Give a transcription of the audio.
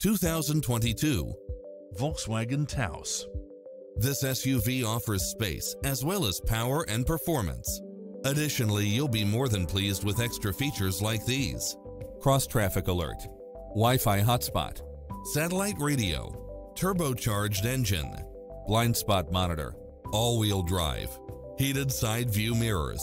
2022 Volkswagen Taos. This SUV offers space as well as power and performance. Additionally, you'll be more than pleased with extra features like these. Cross-traffic alert, Wi-Fi hotspot, satellite radio, turbocharged engine, blind spot monitor, all-wheel drive, heated side view mirrors,